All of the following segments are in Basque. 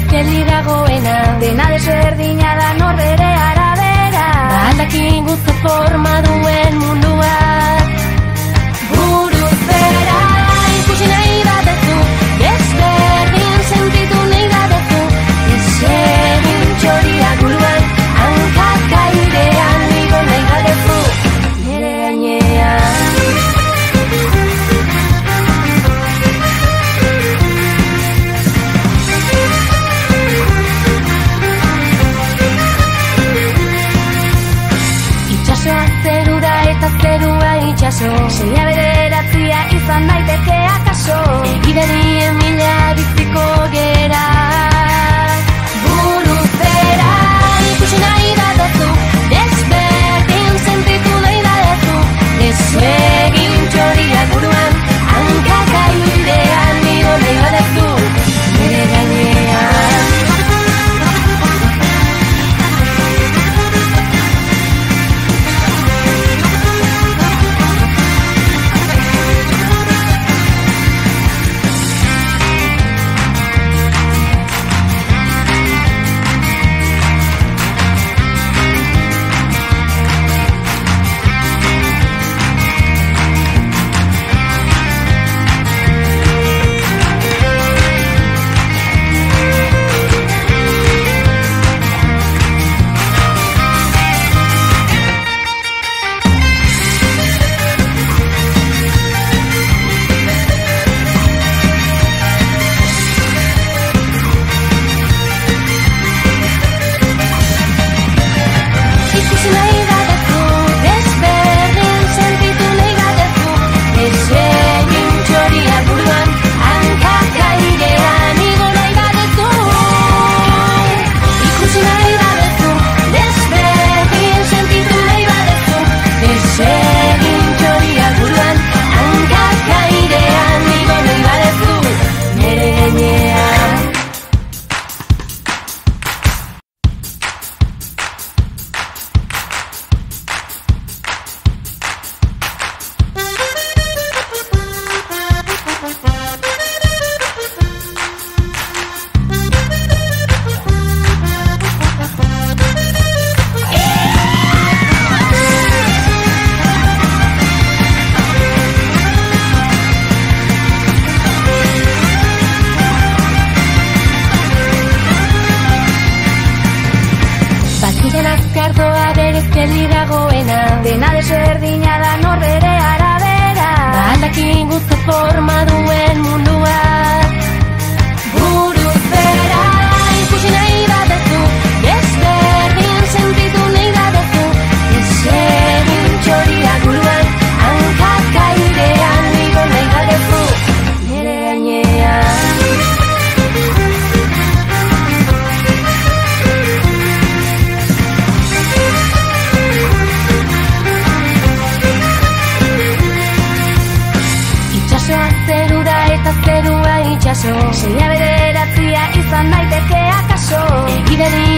eskeli dagoena Dena deserdina da norbere arabera. Ba aldakin guztu forma duen mundua 谁 de jaso Seia bederatzia izan daiteke akaso. Egiderik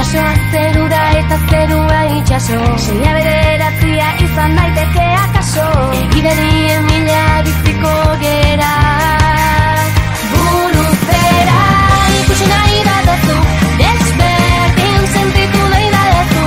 Itxasoa zeru eta zerua itxaso. Seia bederatzia izan daiteke akaso. Egideri emila biziko gera. Buruzera ikusi nahi da dazu Desberdin sentitu nahi da dazu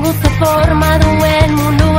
Baldakin guztu forma duen mundua